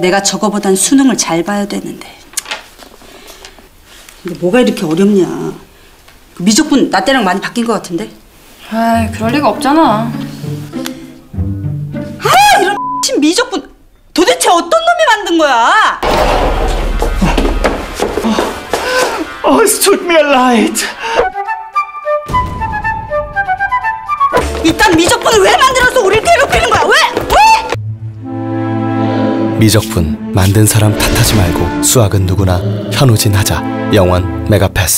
내가 저거보단 수능을 잘 봐야 되는데. 근데 뭐가 이렇게 어렵냐. 그 미적분 나 때랑 많이 바뀐 것 같은데? 아이 그럴 리가 없잖아. 아, 이런 X 미적분 도대체 어떤 놈이 만든 거야? Oh, es tut mir leid. 이딴 미적분을 왜 만들 미적분 만든 사람 탓하지 말고 수학은 누구나 현우진 하자. 영원 메가패스